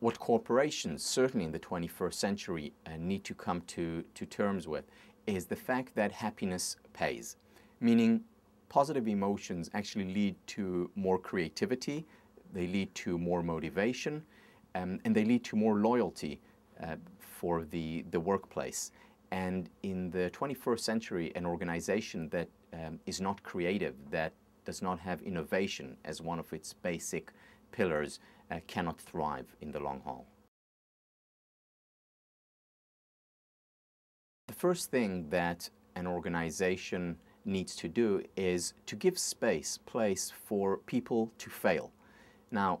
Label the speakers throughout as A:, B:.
A: what corporations, certainly in the 21st century, uh, need to come to, to terms with is the fact that happiness pays, meaning positive emotions actually lead to more creativity, they lead to more motivation, um, and they lead to more loyalty uh, for the, the workplace. And in the 21st century, an organization that um, is not creative, that does not have innovation as one of its basic pillars, cannot thrive in the long haul. The first thing that an organization needs to do is to give space, place for people to fail. Now,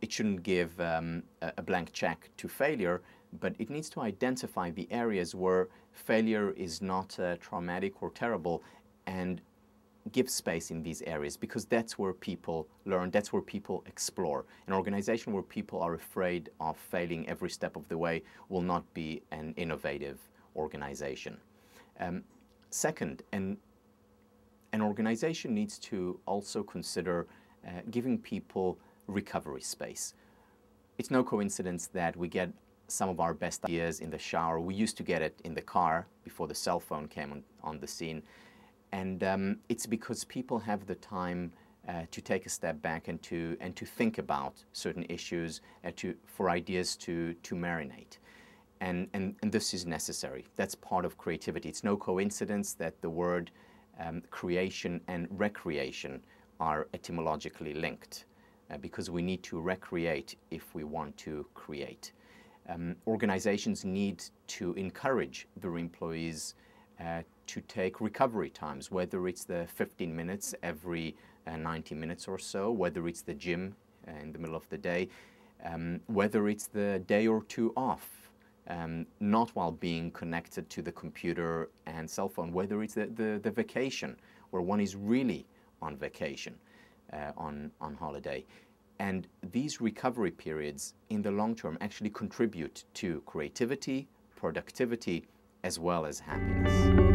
A: it shouldn't give um, a blank check to failure, but it needs to identify the areas where failure is not uh, traumatic or terrible and give space in these areas because that's where people learn, that's where people explore. An organization where people are afraid of failing every step of the way will not be an innovative organization. Um, second, an, an organization needs to also consider uh, giving people recovery space. It's no coincidence that we get some of our best ideas in the shower. We used to get it in the car before the cell phone came on, on the scene. And um, it's because people have the time uh, to take a step back and to, and to think about certain issues, uh, to, for ideas to, to marinate. And, and, and this is necessary. That's part of creativity. It's no coincidence that the word um, creation and recreation are etymologically linked uh, because we need to recreate if we want to create. Um, organizations need to encourage their employees uh, to take recovery times, whether it's the 15 minutes every uh, 90 minutes or so, whether it's the gym uh, in the middle of the day, um, whether it's the day or two off, um, not while being connected to the computer and cell phone, whether it's the, the, the vacation where one is really on vacation uh, on, on holiday. And these recovery periods in the long term actually contribute to creativity, productivity, as well as happiness.